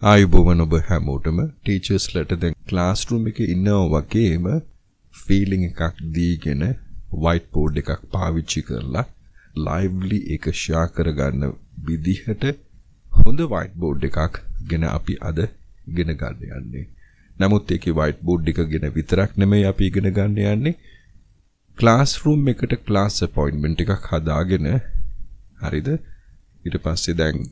ආයුබෝවන් ඔබ හැමෝටම ටීචර්ස්ලට දැන් ක්ලාස්රූම් එකේ ඉන්නවා වගේම ෆීලිං එකක් දීගෙන වයිට් බෝඩ් එකක් පාවිච්චි කරලා ලයිව්ලි එක ෂෙයා කරගන්න විදිහට හොඳ වයිට් බෝඩ් එකක් ගෙන අපි අද ඉගෙන ගන්න යන්නේ. නමුත් ඒකේ වයිට් බෝඩ් එක ගෙන විතරක් නෙමෙයි අපි ඉගෙන ගන්න යන්නේ. ක්ලාස්රූම් එකට ක්ලාස් අපොයින්ට්මන්ට් එකක් හදාගෙන හරිද? ඊට පස්සේ දැන්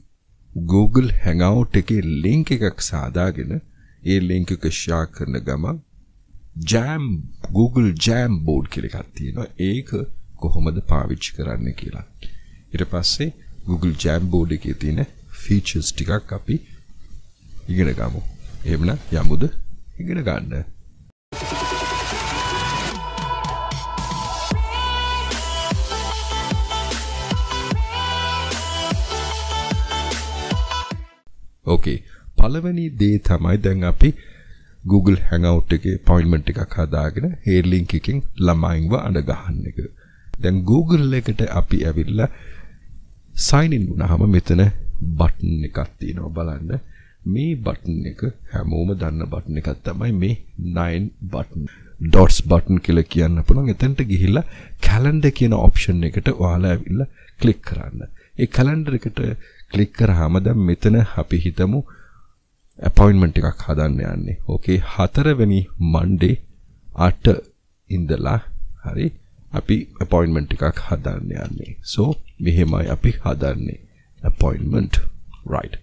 Google Hangout එකේ link එකක් සාදාගෙන ඒ link එක share කරන ගමන් Jam Google Jam board කියලා එකක් තියෙනවා. ඒක කොහොමද පාවිච්චි කරන්න කියලා. ඊට පස්සේ Google Jam board එකේ තියෙන features ටිකක් අපි ඉගෙන ගමු. එහෙමනම් යමුද ඉගෙන ගන්න. ඕකේ පළවෙනි දේ තමයි දැන් අපි Google Hangout එකේ appointment එකක් හදාගෙන ඒ link එකෙන් ළමයින්ව අඳ ගහන්න එක. දැන් Google එකට අපි ඇවිල්ලා sign in වුණාම මෙතන button එකක් තියෙනවා බලන්න. මේ button එක හැමෝම දන්න button එකක් තමයි මේ 9 button. dots button කියලා කියන්න පුළුවන්. එතනට ගිහිල්ලා calendar කියන option එකට ඔයාලා ඇවිල්ලා click කරන්න. ඒ calendar එකට ක්ලික් කරාම දැන් මෙතන අපි හිතමු අපොයින්ට්මන්ට් එකක් හදන්න යන්නේ. ඕකේ හතරවෙනි මන්ඩේ 8 ඉඳලා හරි අපි අපොයින්ට්මන්ට් එකක් හදන්න යන්නේ. so මෙහෙමයි අපි හදන්නේ. appointment right.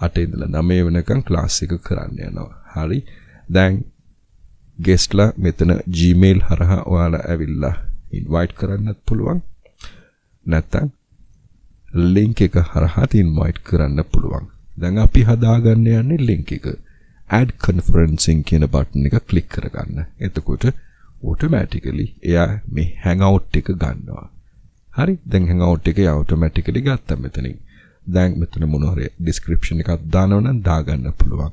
8 ඉඳලා 9 වෙනකන් ක්ලාස් එක කරන්න යනවා. හරි. දැන් ගෙස්ට්ලා මෙතන Gmail හරහා ඔයාලා ඇවිල්ලා ඉන්වයිට් කරන්නත් පුළුවන්. නැත්තම් ලින්ක් එක හරහා ඉන්වයිට් කරන්න පුළුවන්. දැන් අපි හදාගන්න යන්නේ ලින්ක් එක. add conferencing කියන බටන් එක ක්ලික් කරගන්න. එතකොට automatically එයා මේ hangout එක ගන්නවා. හරි දැන් hangout එකේ automatically ගත්තා මෙතනින්. දැන් මෙතන මොන හරි description එකක් දානවනම් දාගන්න පුළුවන්.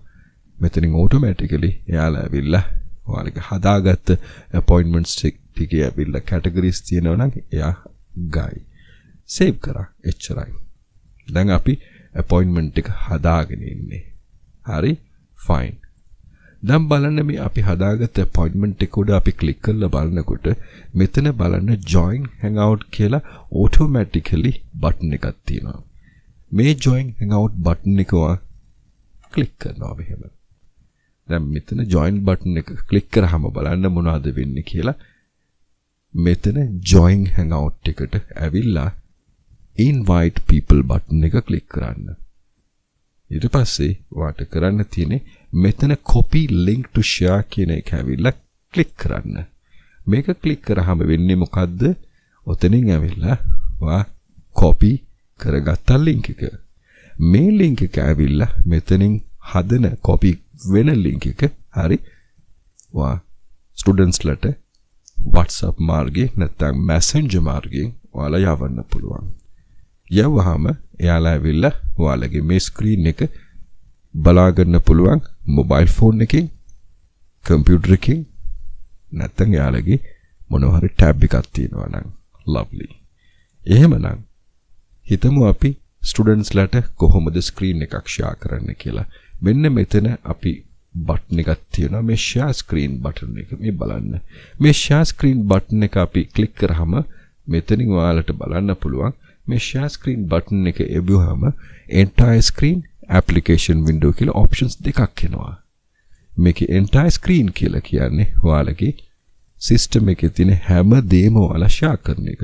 මෙතනින් automatically එයාලා ඇවිල්ලා ඔයාලගේ හදාගත්ත appointments ටිකේ ඇවිල්ලා categories තියෙනවා නම් එයා ගයි. සේව් කරා එච්චරයි. දැන් අපි අපොයින්ට්මන්ට් එක හදාගෙන ඉන්නේ. හරි ෆයින්. දැන් බලන්න මේ අපි හදාගත්ත අපොයින්ට්මන්ට් එක උඩ අපි ක්ලික් කරලා බලනකොට මෙතන බලන්න join hangout කියලා automatically බටන් එකක් තියෙනවා. මේ join hangout බටන් එක ක්ලික් කරනවා මෙහෙම. දැන් මෙතන join බටන් එක ක්ලික් කරාම බලන්න මොනවද වෙන්නේ කියලා මෙතන join hangout එකට ඇවිල්ලා invite people බටන් එක ක්ලික් කරන්න. ඊට පස්සේ වාට කරන්න තියෙන්නේ මෙතන copy link to share කියන එක ඇවිල්ලා ක්ලික් කරන්න. මේක ක්ලික් කරාම වෙන්නේ මොකද්ද? ඔතනින් ඇවිල්ලා වා copy කරගත්ත link එක. මේ link එක ඇවිල්ලා මෙතනින් හදන copy වෙන link එක හරි වා ස්ටුඩන්ට්ස්ලට WhatsApp මාර්ගයෙන් නැත්නම් Messenger මාර්ගයෙන් ඔයාලා යවන්න පුළුවන්. යවහම එයාලා ඇවිල්ලා ඔයාලගේ මේ ස්ක්‍රීන් එක බලාගන්න පුළුවන් මොබයිල් ෆෝන් එකකින් කම්පියුටර් එකකින් නැත්නම් එයාලගේ මොනවා හරි ටැබ් එකක් තියෙනවා නම් ලව්ලි. එහෙමනම් හිතමු අපි ස්ටුඩන්ට්ස්ලාට කොහොමද ස්ක්‍රීන් එකක් ෂෙයා කරන්න කියලා. මෙන්න මෙතන අපි බටන් එකක් තියෙනවා මේ ෂෙයා ස්ක්‍රීන් බටන් එක මේ බලන්න. මේ ෂෙයා ස්ක්‍රීන් බටන් එක අපි ක්ලික් කරාම මෙතනින් ඔයාලට බලන්න පුළුවන් මේ share screen button එක එබුවහම entire screen application window කියලා options දෙකක් එනවා. මේකේ entire screen කියලා කියන්නේ ඔයාලගේ system එකේ තියෙන හැම දේම ඔයාලා share කරන එක.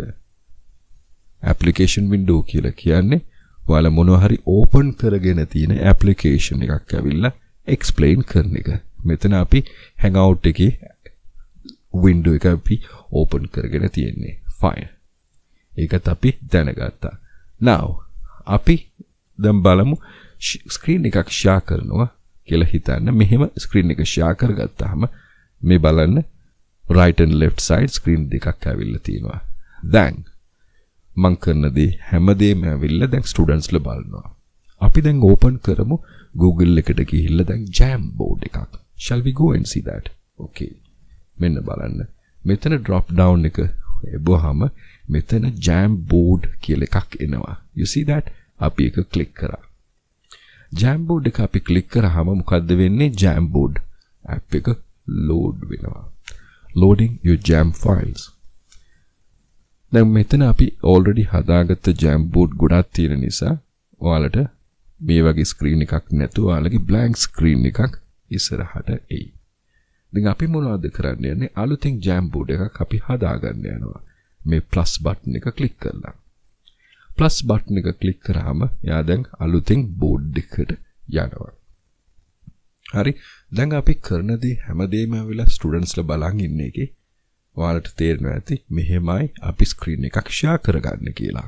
application window කියලා කියන්නේ ඔයාලා මොනවා හරි open කරගෙන තියෙන application එකක් ඇවිල්ලා explain කරන එක. මෙතන අපි hangout එකේ window එක අපි open කරගෙන තියෙන්නේ. fine. ඒකත් අපි දැනගත්තා. now අපි දැන් බලමු ස්ක්‍රීන් එකක් ෂෙයා කරනවා කියලා හිතන්න. මෙහෙම ස්ක්‍රීන් එක ෂෙයා කරගත්තාම මේ බලන්න right and left side screen දෙකක් ඇවිල්ලා තියෙනවා. දැන් මං කරන දේ හැමදේම ඇවිල්ලා දැන් ස්ටුඩන්ට්ස්ලා බලනවා. අපි දැන් ඕපන් කරමු Google එකට ගිහිල්ලා දැන් Jamboard එකක්. Shall we go and see that? Okay. මෙන්න බලන්න. මෙතන drop down එක එබුවාම මෙතන jam board කියලා එකක් එනවා. You see that? අපි එක ක්ලික් කරා. ජෑම්බෝඩ් එක අපි ක්ලික් කරාම මොකද්ද වෙන්නේ ජෑම්බෝඩ් ඇප් එක ලෝඩ් වෙනවා loading your jam files දැන් මෙතන අපි already හදාගත්ත ජෑම්බෝඩ් ගොඩක් තියෙන නිසා ඔයාලට මේ වගේ ස්ක්‍රීන් එකක් නැතුව ඔයාලගේ blank ස්ක්‍රීන් එකක් ඉස්සරහට එයි. ඉතින් අපි මොනවද කරන්න යන්නේ අලුතින් ජෑම්බෝඩ් එකක් අපි හදාගන්න යනවා. මේ ප්ලස් බටන් එක ක්ලික් කරලා. ප්ලස් බට්න එක කලික් කරාම යා දැන් අලුතෙන් බෝඩ් එකට යනවා. හරි දැන් අපි කරනදී හැමදේම වෙලා ස්ටුඩන්ස්ල බලන් ඉන්න එක ඔයාලට තේරෙනවා ඇති මෙහෙමයි අපි ස්ක්‍රීන් එකක් ෂෙයා කරගන්න කියලා.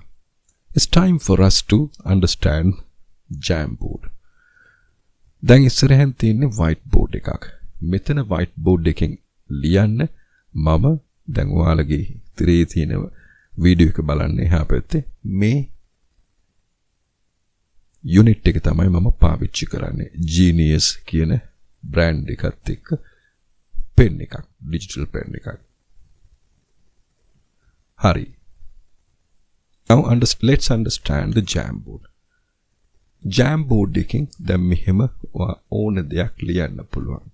It's time for us to understand Jamboard. දැන් ඉස්සරහෙන් තියෙන්නේ whiteboard එකක්. මෙතන whiteboard එකෙන් ලියන්න මම දැන් ඔයාලගේ තිරේ තියෙනවා වීඩියෝ එක බලන්න එහා පැත්තේ මේ යුනිට් එක තමයි මම පාවිච්චි කරන්නේ. ජීනියස් කියන බ්‍රෑන්ඩ් එකත් එක්ක පෙන් එකක් ඩිජිටල් පෙන් එකක්. හරි. Now understand, let's understand the Jamboard. Jamboard එකෙන් දැන් මෙහෙම ඕන දෙයක් ලියන්න පුළුවන්.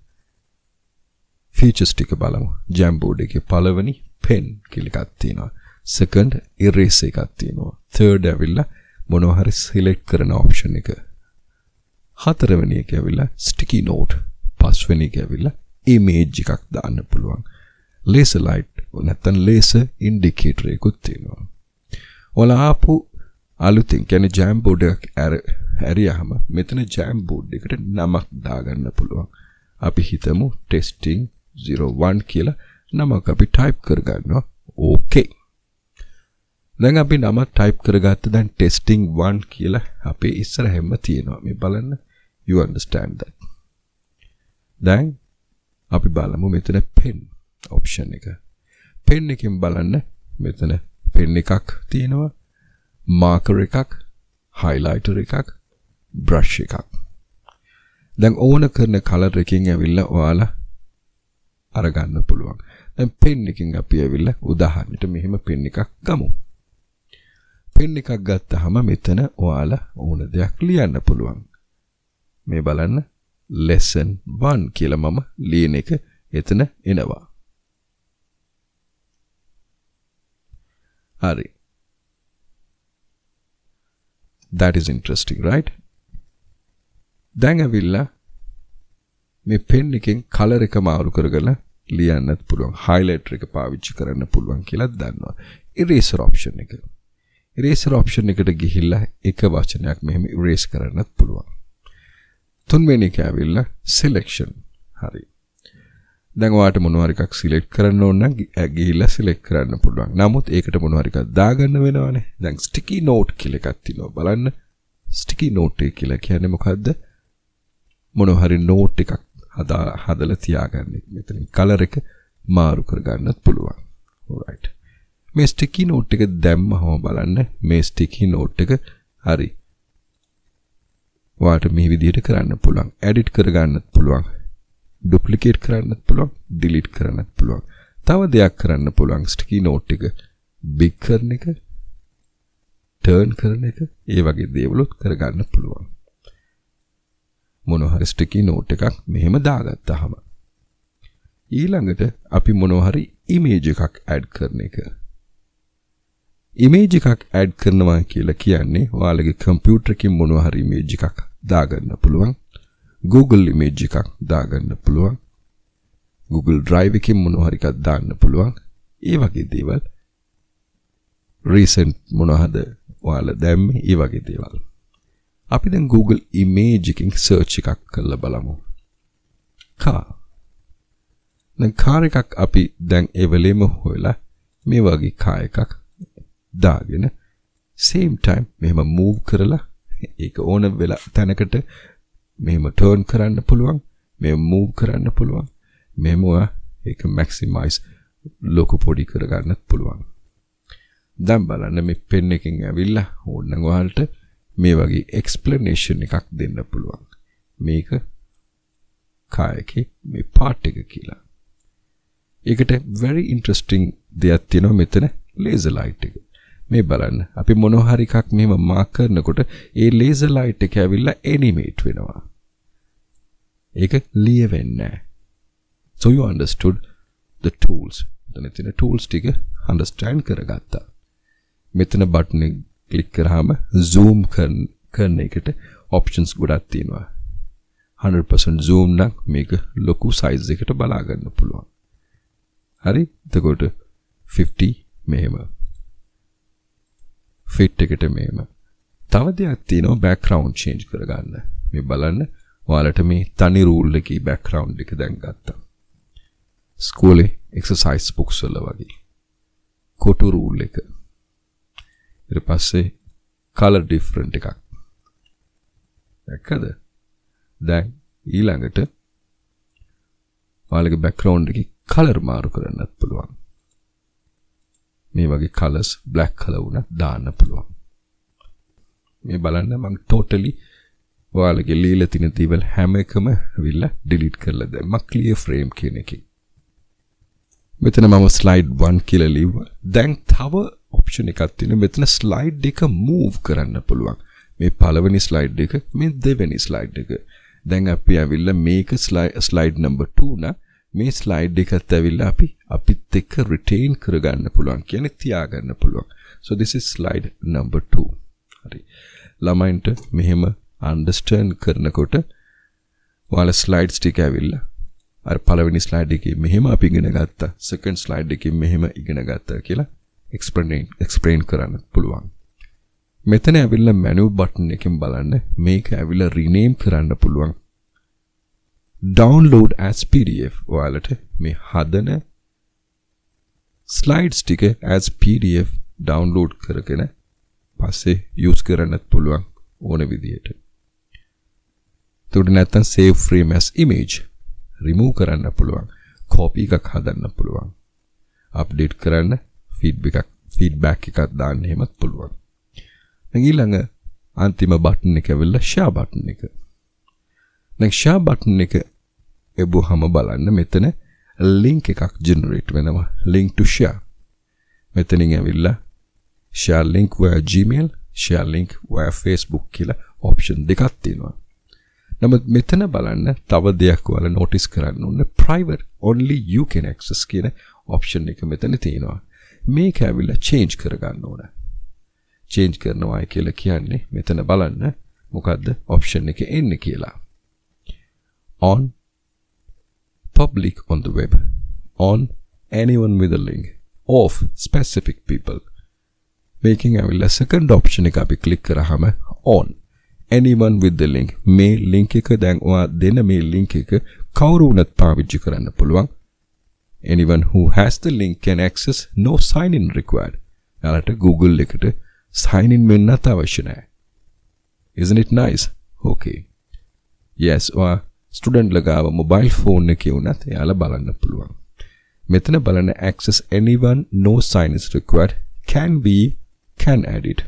ෆීචර්ස් ටික බලමු Jamboard එකේ පළවෙනි pen කියලා එකක් තියෙනවා සෙකන්ඩ් ඉරේස් එකක් තියෙනවා. තර්ඩ් ඇවිල්ලා මොනවා හරි සිලෙක්ට් කරන ඔප්ෂන් එක. හතරවෙනි එක ඇවිල්ලා ස්ටිකි නෝට්. පස්වෙනි එක ඇවිල්ලා ඉමේජ් එකක් දාන්න පුළුවන්. ලේසර් ලයිට් නැත්නම් ලේසර් ඉන්ඩිකේටර් එකකුත් තියෙනවා. ඔයාලා ආපු අලුතින් කියන්නේ ජෑම් බෝඩ් එකක් ඇරියාම මෙතන ජෑම් බෝඩ් එකට නමක් දාගන්න පුළුවන්. අපි හිතමු ටෙස්ටිං 01 කියලා නමක් අපි ටයිප් කරගන්නවා. ඕකේ. දැන් අපි නම ටයිප් කරගත්ත දැන් ටෙස්ටිං 1 කියලා අපේ ඉස්සරහෙම තියෙනවා. මේ බලන්න. You understand that. දැන් අපි බලමු මෙතන pen option එක. Pen එකෙන් බලන්න. මෙතන pen එකක් තියෙනවා. Marker එකක්. Highlighter එකක්. Brush එකක්. දැන් ඕන කරන කලර් එකකින් ඇවිල්ලා ඔයාලා අරගන්න පුළුවන් දැන් pen එකකින් අපි ඇවිල්ලා උදාහරණයට මෙහෙම pen එකක් ගමු පෙන් එකක් ගත්තහම මෙතන ඔයාලා ඕන දෙයක් ලියන්න පුළුවන්. මේ බලන්න lesson 1 කියලා මම ලියන එක එතන එනවා. හරි. That is interesting, right? දැන් ඇවිල්ලා මේ පෙන් එකෙන් කලර් එක මාරු කරගලා ලියන්නත් පුළුවන්. highlighter එක පාවිච්චි කරන්න පුළුවන් කියලා දන්නවා. eraser option එක. ඉරේසර් ඔප්ෂන් එකට ගිහිල්ලා එක වචනයක් මෙහෙම ඉරේස් කරන්නත් පුළුවන්. තුන්වෙනි එක ඇවිල්ලා සිලෙක්ෂන්. හරි. දැන් ඔයාලට මොනවා හරි එකක් සිලෙක්ට් කරන්න ඕන නම් ගිහිල්ලා සිලෙක්ට් කරන්න පුළුවන්. නමුත් ඒකට මොනවා හරි එකක් දාගන්න වෙනවනේ. දැන් ස්ටිකි නෝට් කියලා එකක් තියෙනවා. බලන්න. ස්ටිකි නෝට් එක කියලා කියන්නේ මොකද්ද? මොනවා හරි නෝට් එකක් හදා හදලා තියාගන්න. මෙතන කලර් එක මාරු කරගන්නත් පුළුවන්. alright. මේ ස්ටිකි නෝට් එක දැම්මහම බලන්න මේ ස්ටිකි නෝට් එක හරි. වාට මේ විදිහට කරන්න පුළුවන්. එඩිට් කරගන්නත් පුළුවන්. ඩුප්ලිකේට් කරන්නත් පුළුවන්. ඩිලීට් කරන්නත් පුළුවන්. තව දෙයක් කරන්න පුළුවන් ස්ටිකි නෝට් එක බිග් කරන එක ටර්න් කරන එක ඒ වගේ දේවලුත් කරගන්න පුළුවන්. මොනවා හරි ස්ටිකි නෝට් එකක් මෙහෙම දාගත්තාම ඊළඟට අපි මොනවා හරි ඉමේජ් එකක් ඇඩ් කරන එක ඉමේජ් එකක් ඇඩ් කරනවා කියලා කියන්නේ ඔයාලගේ කම්පියුටර් එකකින් මොනවා හරි ඉමේජ් එකක් දාගන්න පුළුවන්. Google ඉමේජ් එකක් දාගන්න පුළුවන්. Google Drive එකකින් මොනවා හරි එකක් දාන්න පුළුවන්. ඒ වගේ දේවල් recent මොනවද ඔයාලා දැම්මේ ඒ වගේ දේවල්. අපි දැන් Google image එකකින් search එකක් කරලා බලමු. car. දැන් කාර් එකක් අපි දැන් ඒ වෙලෙම හොයලා මේ වගේ කා එකක් දාගෙන same time මෙහෙම move කරලා ඒක ඕන වෙලා තැනකට මෙහෙම turn කරන්න පුළුවන් මෙහෙම move කරන්න පුළුවන් මෙහෙම ඒක maximize ලොකු පොඩි කරගන්නත් පුළුවන් දැන් බලන්න මේ පෙන් එකකින් ඇවිල්ලා ඕනනම් ඔයාලට මේ වගේ explanation එකක් දෙන්න පුළුවන් මේක කායකේ මේ part එක කියලා ඒකට very interesting දෙයක් තියෙනවා මෙතන laser light එක මේ බලන්න. අපි මොන හරි එකක් මෙහෙම මාක් කරනකොට ඒ ලේසර් ලයිට් එක ඇවිල්ලා ඇනිමේට් වෙනවා. ඒක ලියවෙන්නේ නැහැ. So you understood the tools. මෙතන තියෙන tools ටික understand කරගත්තා. මෙතන බටන් එක ක්ලික් කරාම zoom කරන කරන එකට options ගොඩක් තියෙනවා. 100% zoom නම් මේක ලොකු size එකකට බලා ගන්න පුළුවන්. හරි? එතකොට 50 මෙහෙම. fit එකට මෙහෙම. තව දෙයක් තියෙනවා background change කරගන්න. මේ බලන්න ඔයාලට මේ තනි රූල් එකේ background එක දැන් ගත්තා. ස්කෝලේ එක්සර්සයිස් බුක්ස් වල වගේ. කොටු රූල් එක. ඊට පස්සේ කලර් ඩිෆරන්ට් එකක්. දැක්කද? දැන් ඊළඟට ඔයාලගේ බෑග්ග්‍රවුන්ඩ් එකේ කලර් මාරු කරන්නත් පුළුවන්. මේ වගේ කලර්ස් බ්ලැක් කලර් වුණත් දාන්න පුළුවන්. මේ බලන්න මම ටෝටලි ඔයාලගේ ලීලා තියෙන දේවල් හැම එකම විල්ලා ඩිලීට් කරලා දැම්මා ක්ලියර් ෆ්‍රේම් කියන එකේ. මෙතන මම ස්ලයිඩ් 1 කියලා ලිව්වා. දැන් තව ඔප්ෂන් එකක් තියෙනවා. මෙතන ස්ලයිඩ් එක මූව් කරන්න පුළුවන්. මේ පළවෙනි ස්ලයිඩ් එක මේ දෙවෙනි ස්ලයිඩ් එක. දැන් අපි ඇවිල්ලා මේක ස්ලයිඩ් නම්බර් 2 නා මේ ස්ලයිඩ් එකත් ඇවිල්ලා අපි අපිත් එක්ක රිටේන් කරගන්න පුළුවන් කියන්නේ තියාගන්න පුළුවන්. so this is slide number 2. හරි. ළමයින්ට මෙහෙම අන්ඩර්ස්ටෑන්ඩ් කරනකොට ඔයාලා ස්ලයිඩ්ස් ටික ඇවිල්ලා අර පළවෙනි ස්ලයිඩ් එකේ මෙහෙම අපි ඉගෙන ගත්තා. සෙකන්ඩ් ස්ලයිඩ් එකේ මෙහෙම ඉගෙන ගත්තා කියලා එක්ස්ප්ලේන් එක්ස්ප්ලේන් කරන්න පුළුවන්. මෙතන ඇවිල්ලා මෙනු බටන් එකෙන් බලන්න මේක ඇවිල්ලා රීනේම් කරන්න පුළුවන්. download as pdf ඔයාලට මේ හදන ස්ලයිඩ්ස් ටික as pdf download කරගෙන පස්සේ use කරන්නත් පුළුවන් ඕන විදියට. එතකොට නැත්තම් save frame as image remove කරන්න පුළුවන්. copy එකක් හදන්න පුළුවන්. update කරන්න feedback එකක් feedback එකක් දාන්න එහෙමත් පුළුවන්. ඊළඟ අන්තිම බටන් එක ඇවිල්ලා share බටන් එක. දැන් share බටන් එක එබුවහම බලන්න මෙතන link එකක් generate වෙනවා link to share. මෙතනින් ඇවිල්ලා share link via Gmail, share link via Facebook කියලා option දෙකක් තියෙනවා. නමුත් මෙතන බලන්න තව දෙයක් ඔයාලා notice කරන්න ඕනේ private only you can access කියන option එක මෙතන තියෙනවා. මේක ඇවිල්ලා change කරගන්න ඕනේ. චේන්ජ් කරනවා කියලා කියන්නේ මෙතන බලන්න මොකද්ද ඔප්ෂන් එක එන්නේ කියලා. on public on the web. On anyone with a link of specific people. මේකෙන් ඇවිල්ලා second option එක අපි click කරාම on. Anyone with the link. මේ link එක දැන් ඔයා දෙන මේ link එක කවුරු වුණත් පාවිච්චි කරන්න පුළුවන්. Anyone who has the link can access no sign in required යාලට Google එකට sign in වෙන්නත් අවශ්‍ය නැහැ. Isn't it nice? Okay. Yes, ඔයා ස්ටුඩන්ට් ලගාව මොබයිල් ෆෝන් එකේ වුණත් එයාලා බලන්න පුළුවන්. මෙතන බලන්න access anyone no sign is required can be can edit.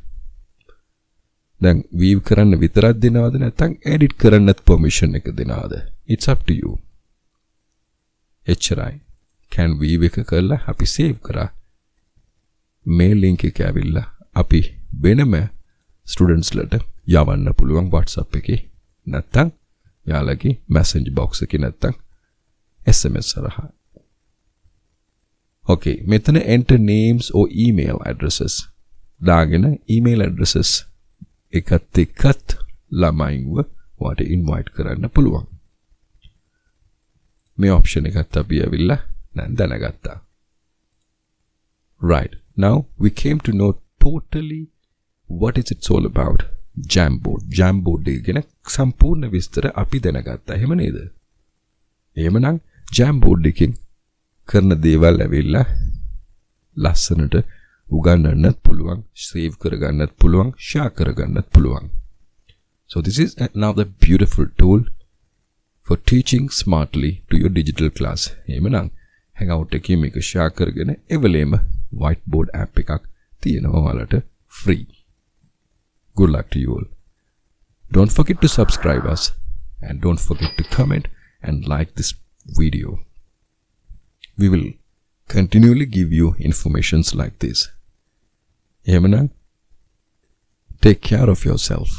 දැන් view කරන්න විතරක් දෙනවද නැත්නම් edit කරන්නත් permission එක දෙනවද? It's up to you. එච්චරයි. Can view එක කරලා අපි save කරා. මේ link එක ඇවිල්ලා අපි වෙනම ස්ටුඩන්ට්ස්ලට යවන්න පුළුවන් WhatsApp එකේ නැත්තම් යාළගේ මැසෙන්ජර් බොක්ස් එකේ නැත්තම් SMS හරහා. Okay, මෙතන enter names or email addresses දාගෙන email addresses එකත් එක්කත් ළමයින්ව වාට invite කරන්න පුළුවන්. මේ option එකත් අපි ඇවිල්ලා දැන් දැනගත්තා. Right. Now we came to know totally what is it all about? Jamboard Jamboard එක ගැන සම්පූර්ණ විස්තර අපි දැනගත්තා. එහෙම නේද? එහෙමනම් Jamboard එකෙන් කරන දේවල් ඇවිල්ලා ලස්සනට උගන්වන්නත් පුළුවන් සේව් කරගන්නත් පුළුවන් ෂෙයා කරගන්නත් පුළුවන්. So this is now the beautiful tool for teaching smartly to your digital class. එහෙමනම් hangout එකේ මේක ෂෙයා කරගෙන එවලේම whiteboard app එකක් තියෙනවා ඔයාලට free Good luck to you all. Don't forget to subscribe us and don't forget to comment and like this video. We will continually give you informations like this. එහෙමනම් take care of yourself